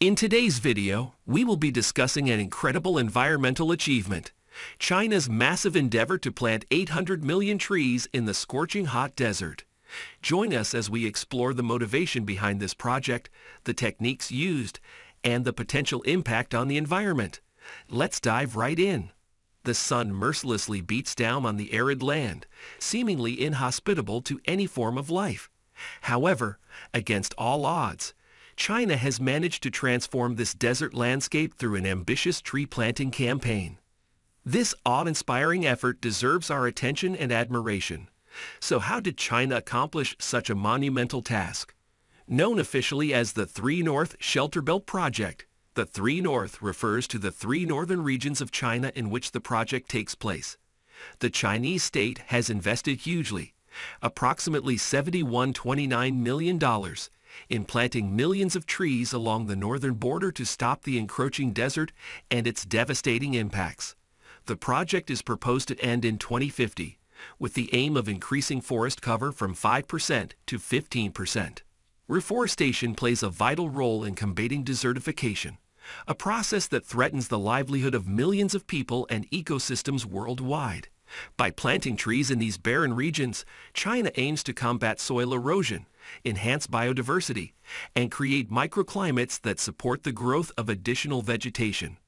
In today's video, we will be discussing an incredible environmental achievement, China's massive endeavor to plant 800 million trees in the scorching hot desert. Join us as we explore the motivation behind this project, the techniques used, and the potential impact on the environment. Let's dive right in. The sun mercilessly beats down on the arid land, seemingly inhospitable to any form of life. However, against all odds, China has managed to transform this desert landscape through an ambitious tree planting campaign. This awe-inspiring effort deserves our attention and admiration. So how did China accomplish such a monumental task? Known officially as the Three North Shelter Belt Project, the Three North refers to the three northern regions of China in which the project takes place. The Chinese state has invested hugely, approximately $71.29 million, in planting millions of trees along the northern border to stop the encroaching desert and its devastating impacts. The project is proposed to end in 2050, with the aim of increasing forest cover from 5% to 15%. Reforestation plays a vital role in combating desertification, a process that threatens the livelihood of millions of people and ecosystems worldwide. By planting trees in these barren regions, China aims to combat soil erosion, enhance biodiversity, and create microclimates that support the growth of additional vegetation.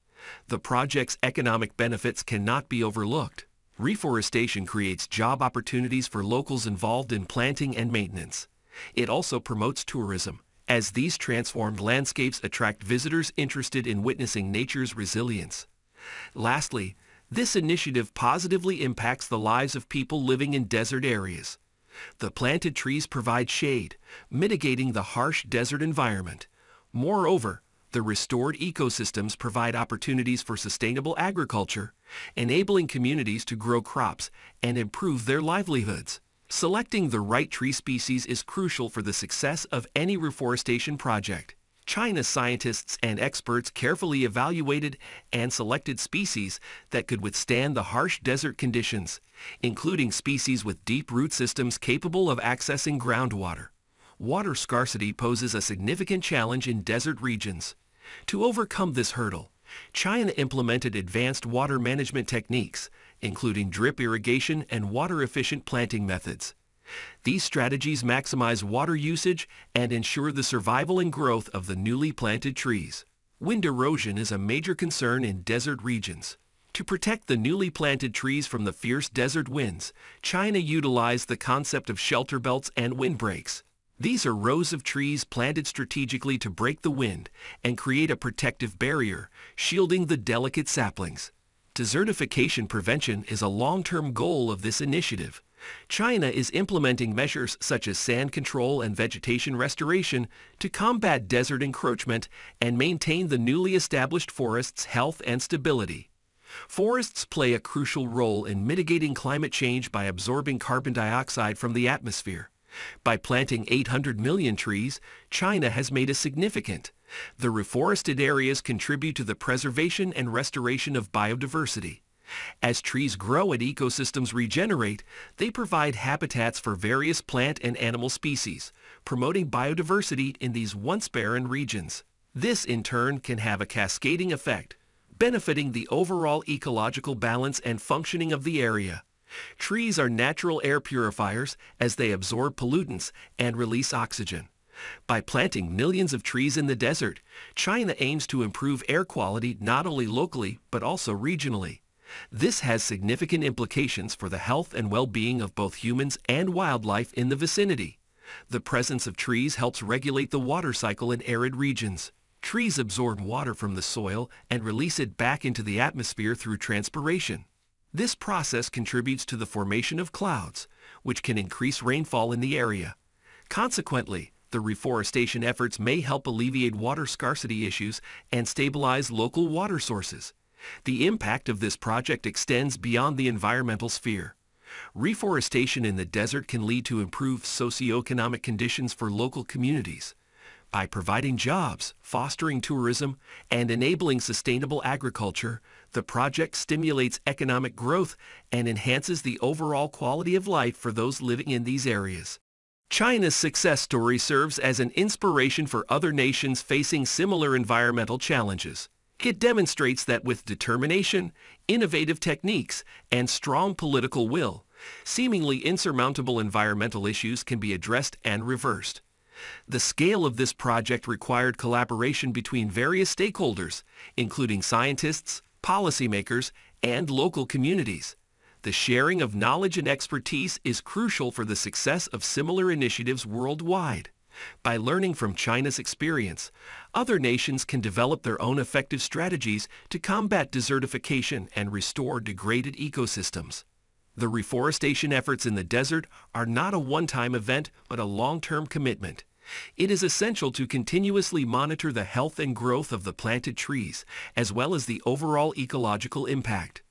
The project's economic benefits cannot be overlooked. Reforestation creates job opportunities for locals involved in planting and maintenance. It also promotes tourism, as these transformed landscapes attract visitors interested in witnessing nature's resilience. Lastly, this initiative positively impacts the lives of people living in desert areas. The planted trees provide shade, mitigating the harsh desert environment. Moreover, the restored ecosystems provide opportunities for sustainable agriculture, enabling communities to grow crops and improve their livelihoods. Selecting the right tree species is crucial for the success of any reforestation project. China's scientists and experts carefully evaluated and selected species that could withstand the harsh desert conditions, including species with deep root systems capable of accessing groundwater. Water scarcity poses a significant challenge in desert regions. To overcome this hurdle, China implemented advanced water management techniques, including drip irrigation and water-efficient planting methods. These strategies maximize water usage and ensure the survival and growth of the newly planted trees. Wind erosion is a major concern in desert regions. To protect the newly planted trees from the fierce desert winds, China utilized the concept of shelter belts and windbreaks. These are rows of trees planted strategically to break the wind and create a protective barrier, shielding the delicate saplings. Desertification prevention is a long-term goal of this initiative. China is implementing measures such as sand control and vegetation restoration to combat desert encroachment and maintain the newly established forest's health and stability. Forests play a crucial role in mitigating climate change by absorbing carbon dioxide from the atmosphere. By planting 800 million trees, China has made a significant. The reforested areas contribute to the preservation and restoration of biodiversity. As trees grow and ecosystems regenerate, they provide habitats for various plant and animal species, promoting biodiversity in these once barren regions. This, in turn, can have a cascading effect, benefiting the overall ecological balance and functioning of the area. Trees are natural air purifiers as they absorb pollutants and release oxygen. By planting millions of trees in the desert, China aims to improve air quality not only locally but also regionally. This has significant implications for the health and well-being of both humans and wildlife in the vicinity. The presence of trees helps regulate the water cycle in arid regions. Trees absorb water from the soil and release it back into the atmosphere through transpiration. This process contributes to the formation of clouds, which can increase rainfall in the area. Consequently, the reforestation efforts may help alleviate water scarcity issues and stabilize local water sources. The impact of this project extends beyond the environmental sphere. Reforestation in the desert can lead to improved socioeconomic conditions for local communities. By providing jobs, fostering tourism, and enabling sustainable agriculture, the project stimulates economic growth and enhances the overall quality of life for those living in these areas. China's success story serves as an inspiration for other nations facing similar environmental challenges. It demonstrates that with determination, innovative techniques, and strong political will, seemingly insurmountable environmental issues can be addressed and reversed. The scale of this project required collaboration between various stakeholders, including scientists, policymakers, and local communities. The sharing of knowledge and expertise is crucial for the success of similar initiatives worldwide. By learning from China's experience, other nations can develop their own effective strategies to combat desertification and restore degraded ecosystems. The reforestation efforts in the desert are not a one-time event, but a long-term commitment. It is essential to continuously monitor the health and growth of the planted trees, as well as the overall ecological impact.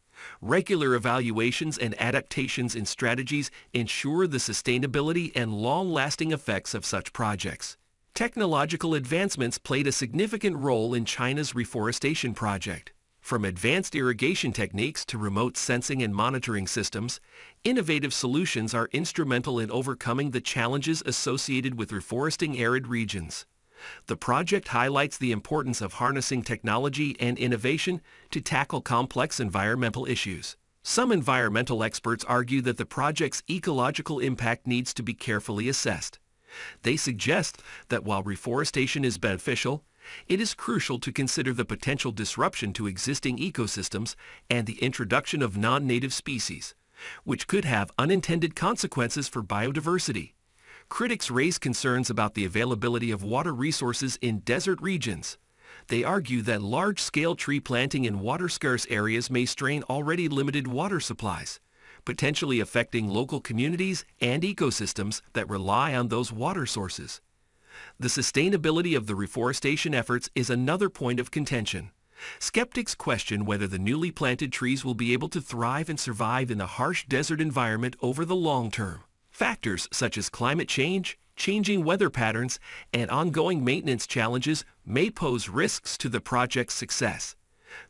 Regular evaluations and adaptations in strategies ensure the sustainability and long-lasting effects of such projects. Technological advancements played a significant role in China's reforestation project. From advanced irrigation techniques to remote sensing and monitoring systems, innovative solutions are instrumental in overcoming the challenges associated with reforesting arid regions. The project highlights the importance of harnessing technology and innovation to tackle complex environmental issues. Some environmental experts argue that the project's ecological impact needs to be carefully assessed. They suggest that while reforestation is beneficial, it is crucial to consider the potential disruption to existing ecosystems and the introduction of non-native species, which could have unintended consequences for biodiversity. Critics raise concerns about the availability of water resources in desert regions. They argue that large-scale tree planting in water-scarce areas may strain already limited water supplies, potentially affecting local communities and ecosystems that rely on those water sources. The sustainability of the reforestation efforts is another point of contention. Skeptics question whether the newly planted trees will be able to thrive and survive in the harsh desert environment over the long term. Factors such as climate change, changing weather patterns, and ongoing maintenance challenges may pose risks to the project's success.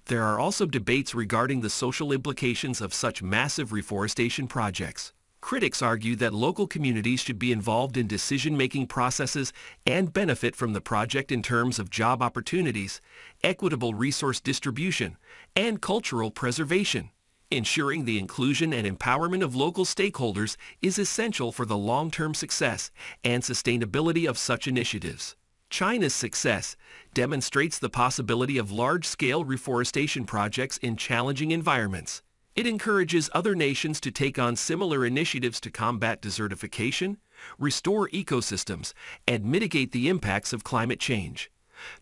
There are also debates regarding the social implications of such massive reforestation projects. Critics argue that local communities should be involved in decision-making processes and benefit from the project in terms of job opportunities, equitable resource distribution, and cultural preservation. Ensuring the inclusion and empowerment of local stakeholders is essential for the long-term success and sustainability of such initiatives. China's success demonstrates the possibility of large-scale reforestation projects in challenging environments. It encourages other nations to take on similar initiatives to combat desertification, restore ecosystems, and mitigate the impacts of climate change.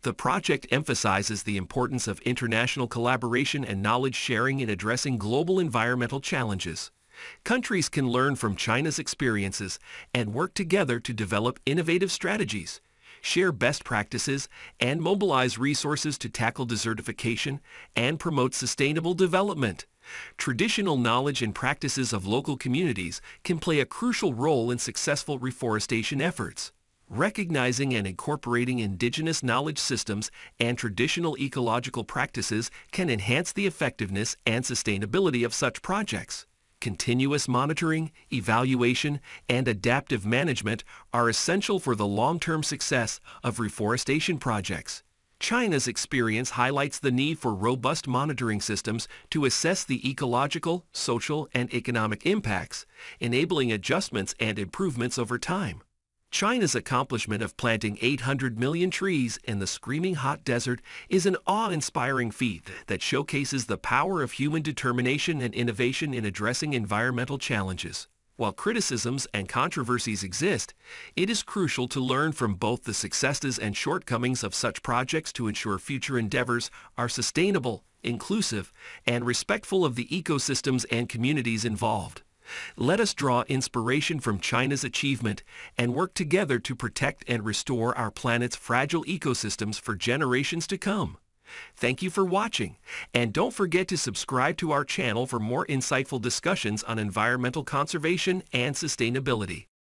The project emphasizes the importance of international collaboration and knowledge sharing in addressing global environmental challenges. Countries can learn from China's experiences and work together to develop innovative strategies, share best practices, and mobilize resources to tackle desertification and promote sustainable development. Traditional knowledge and practices of local communities can play a crucial role in successful reforestation efforts. Recognizing and incorporating indigenous knowledge systems and traditional ecological practices can enhance the effectiveness and sustainability of such projects. Continuous monitoring, evaluation, and adaptive management are essential for the long-term success of reforestation projects. China's experience highlights the need for robust monitoring systems to assess the ecological, social, and economic impacts, enabling adjustments and improvements over time. China's accomplishment of planting 800 million trees in the screaming hot desert is an awe-inspiring feat that showcases the power of human determination and innovation in addressing environmental challenges. While criticisms and controversies exist, it is crucial to learn from both the successes and shortcomings of such projects to ensure future endeavors are sustainable, inclusive, and respectful of the ecosystems and communities involved. Let us draw inspiration from China's achievement and work together to protect and restore our planet's fragile ecosystems for generations to come. Thank you for watching, and don't forget to subscribe to our channel for more insightful discussions on environmental conservation and sustainability.